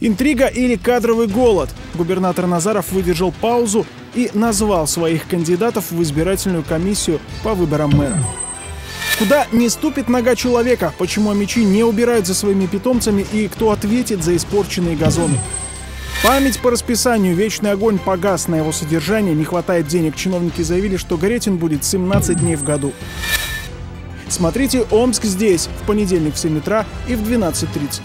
Интрига или кадровый голод? Губернатор Назаров выдержал паузу и назвал своих кандидатов в избирательную комиссию по выборам мэра. Куда не ступит нога человека? Почему мечи не убирают за своими питомцами и кто ответит за испорченные газоны? Память по расписанию. Вечный огонь погас на его содержание. Не хватает денег. Чиновники заявили, что гореть он будет 17 дней в году. Смотрите «Омск здесь» в понедельник в 7 утра и в 12.30.